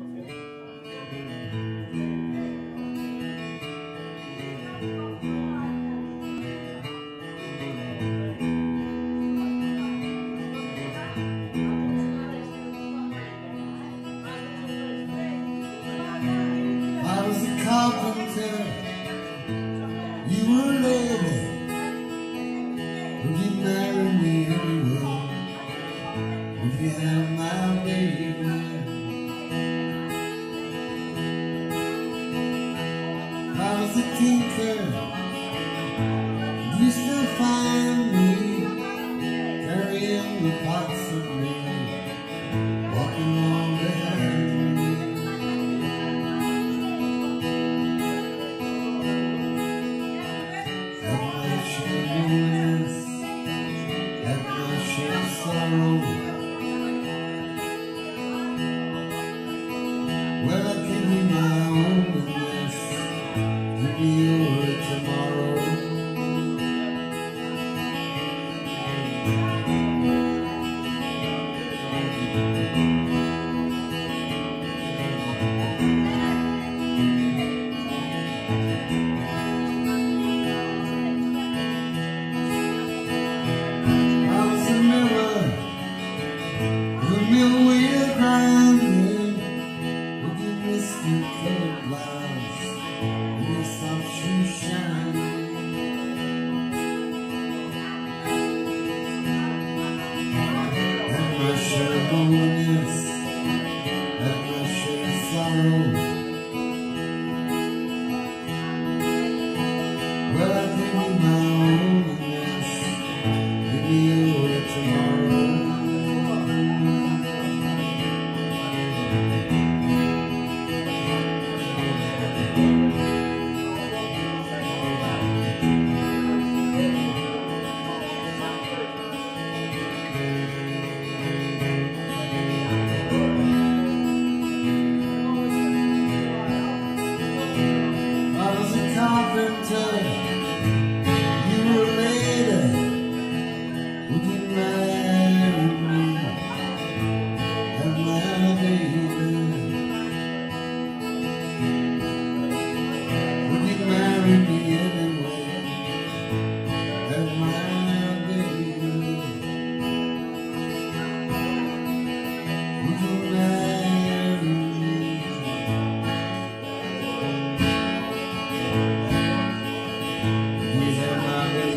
I was a carpenter, you were a lady. Would you marry me anyway? Would you have my baby? A tinker, you still find me carrying the parts of me, walking along behind me. Have my share of sorrow. 时候。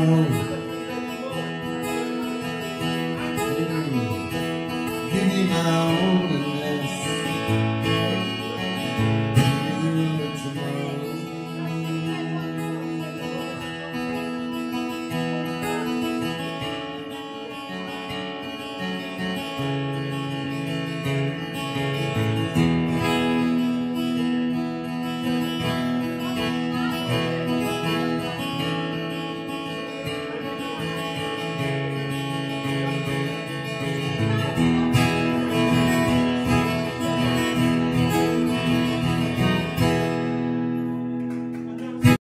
Give me now.